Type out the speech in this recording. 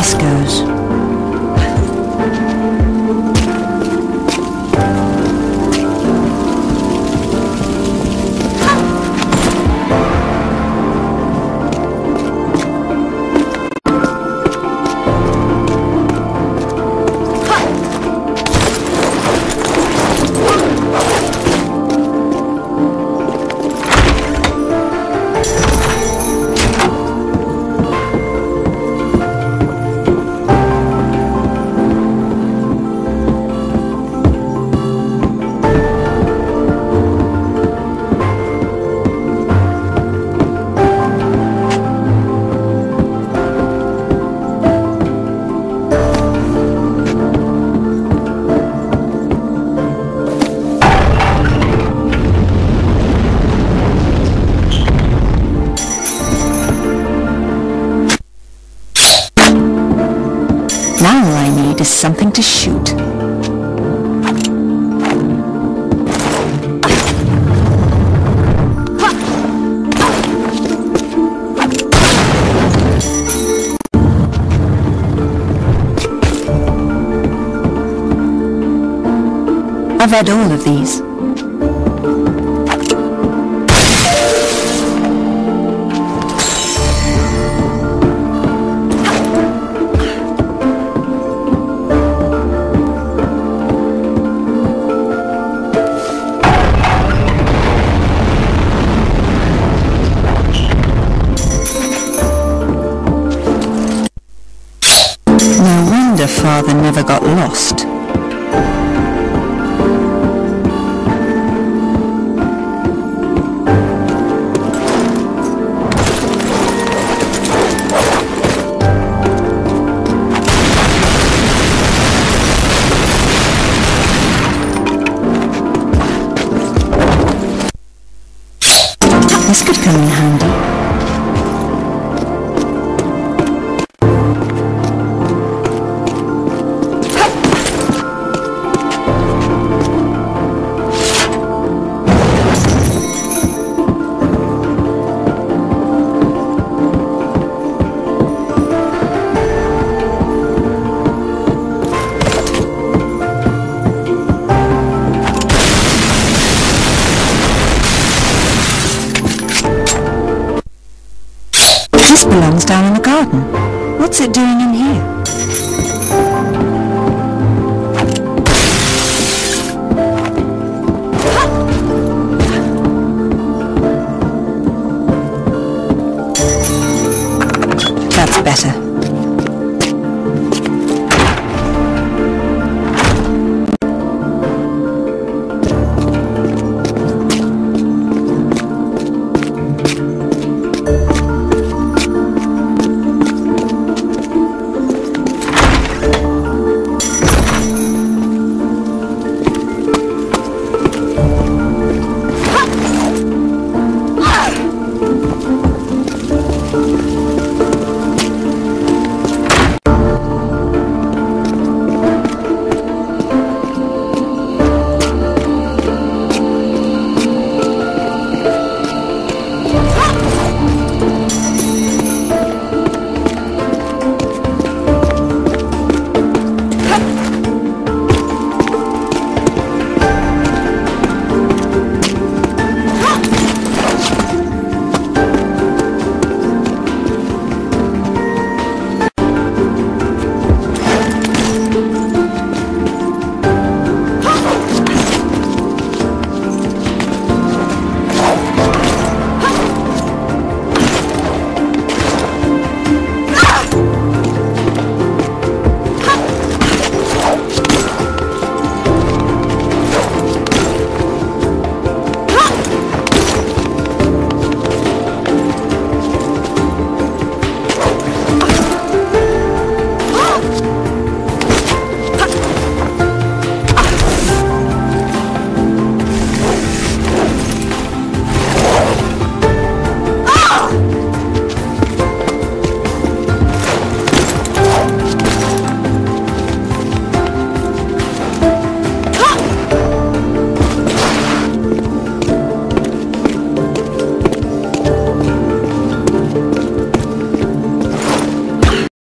this need is something to shoot. I've had all of these. Wonder father never got lost. This could come in handy. This belongs down in the garden. What's it doing in here?